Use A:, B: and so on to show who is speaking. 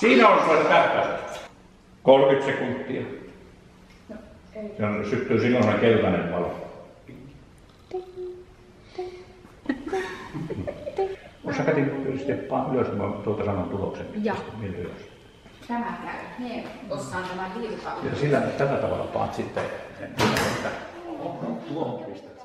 A: Siinä on se tähtäys. 30 sekuntia.
B: No, ei.
A: Se on, syttyy silloin se keltainen valo. Osa kätin steppaa ylös, kun mä tuolta sanon tuloksen.
B: Joo.
A: Niin ylös.
B: Tämä käy. Mie osaan tämän liikaa.
A: Ja sillä tällä tavalla paat sitten sen, että tuohon pistää.